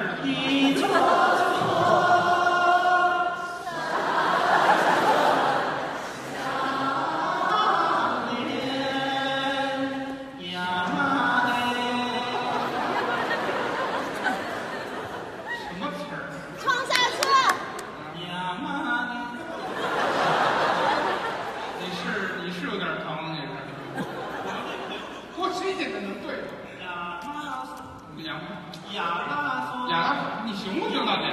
呀嘞什么词儿唱呀你是你是有点疼你是过去这能对呀一呀呀啦嗦，呀啦，你行不行大姐？